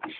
تمام